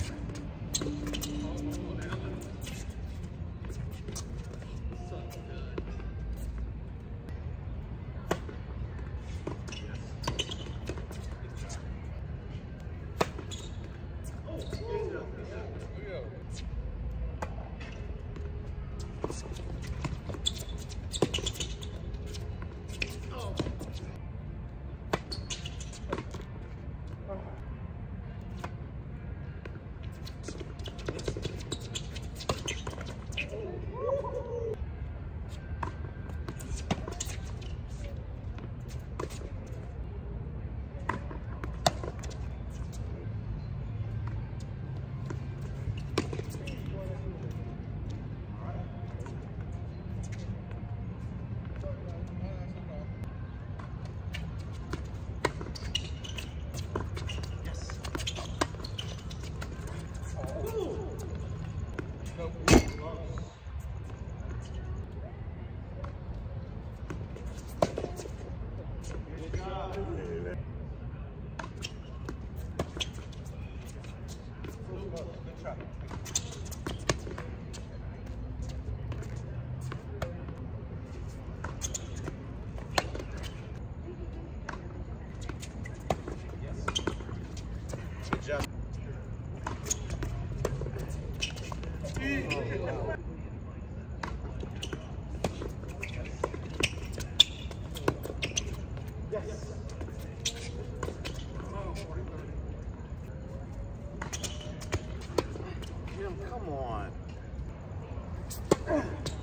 Oh, Oh.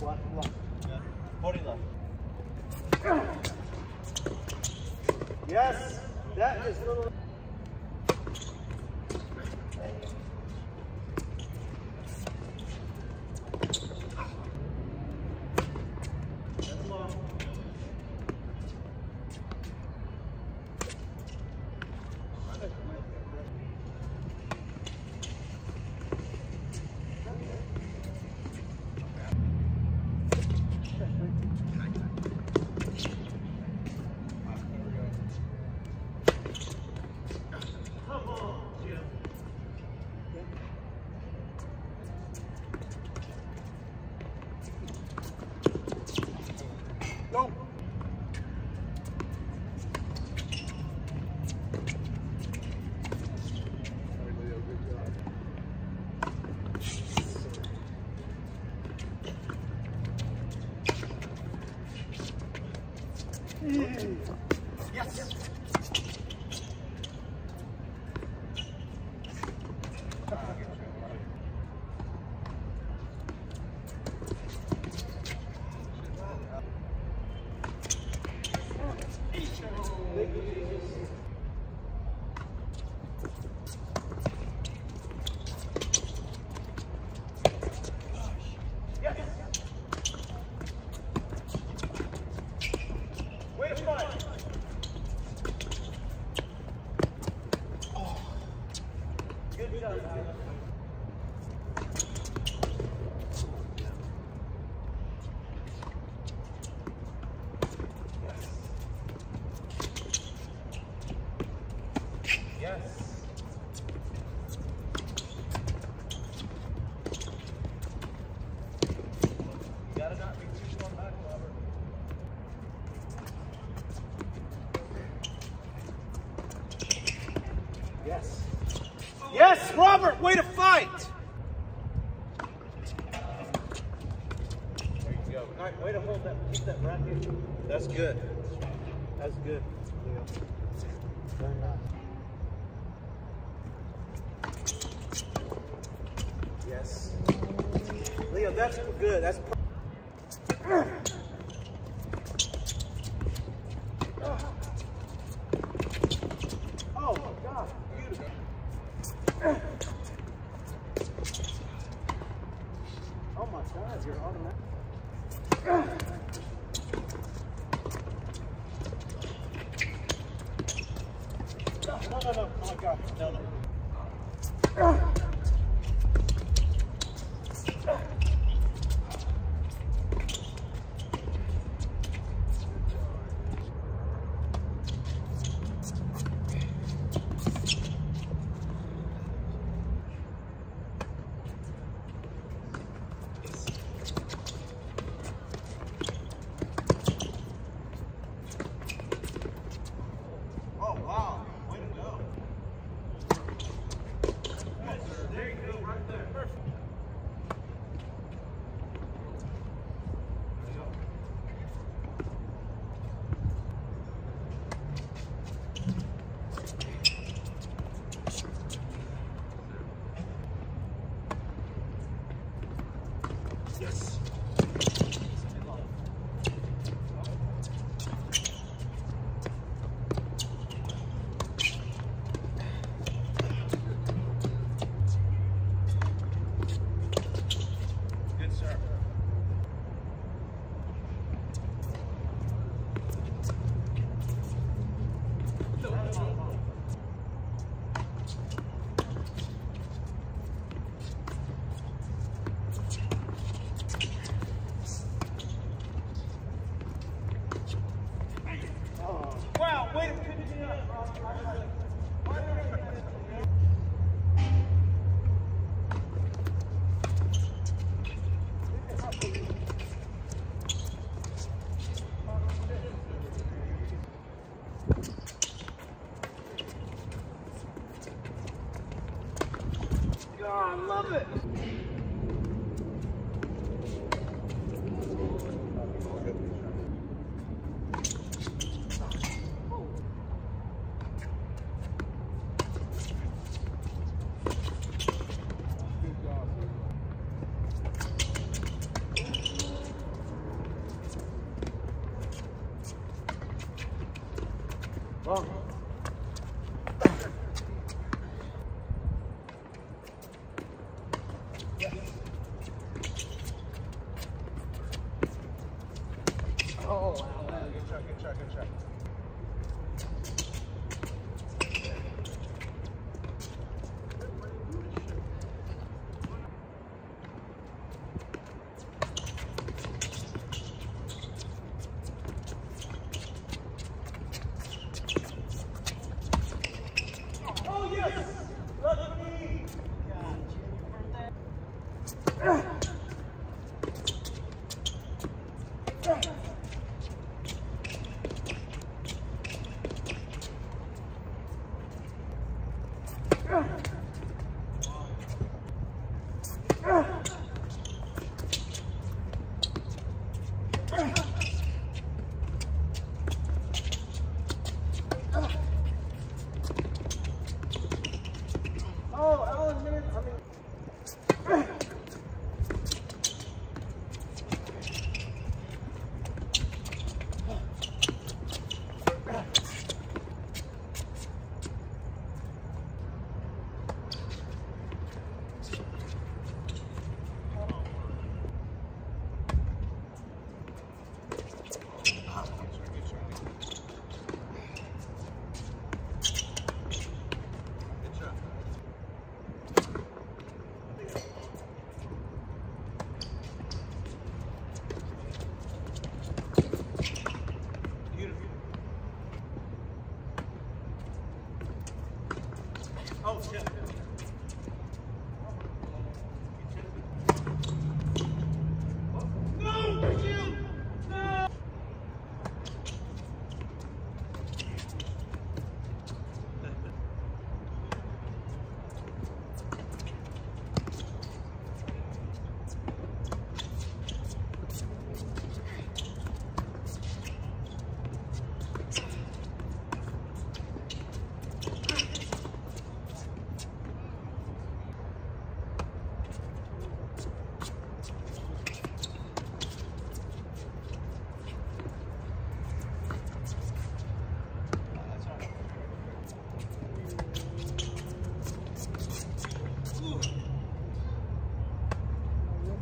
One, one. Yeah. Left. Yes, that is Way to fight! There you go. All right, way to hold that. Keep that. That's good. That's good. Very nice. Yes. Leo, that's good. That's perfect.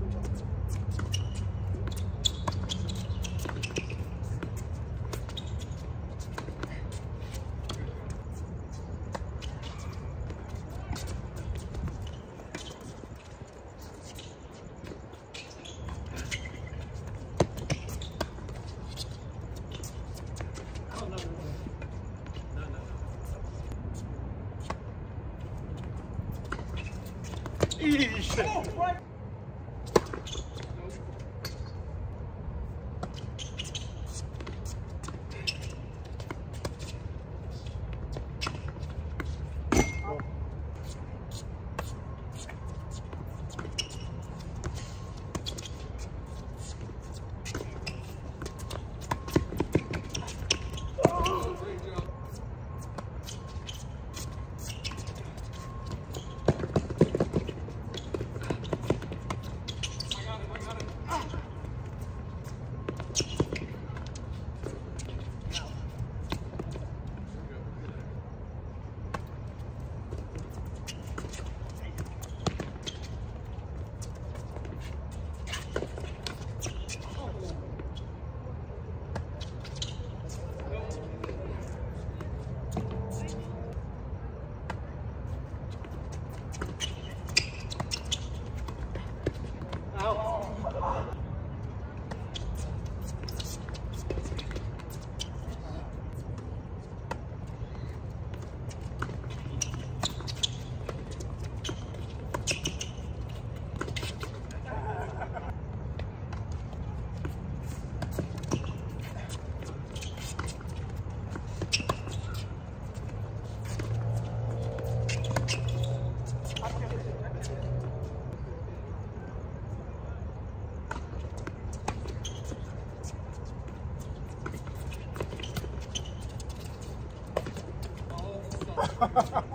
Johnson. Eesh.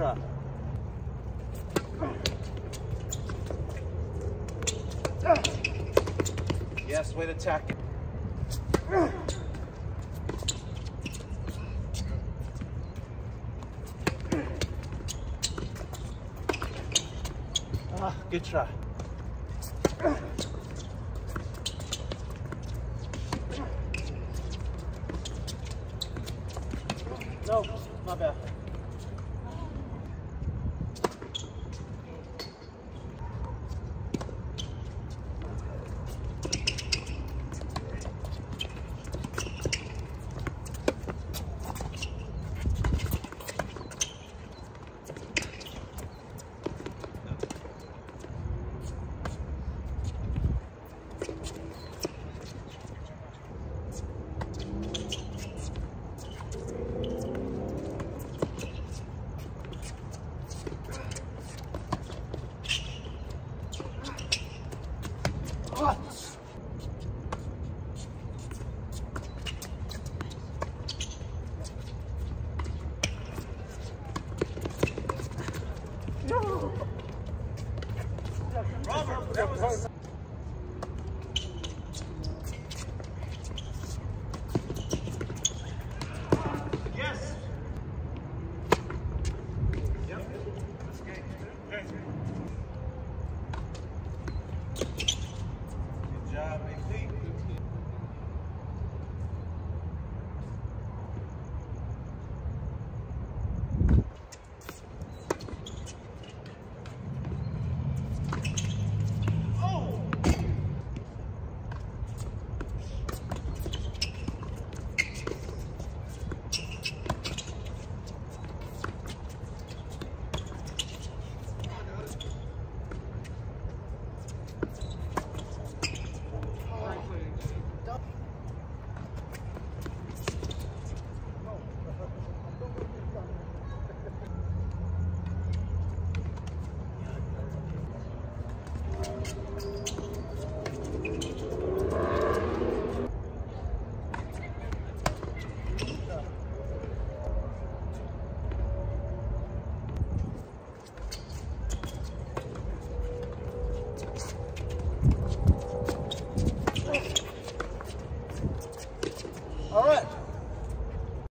Good. Yes, way to attack it. Ah, good try. No, not bad.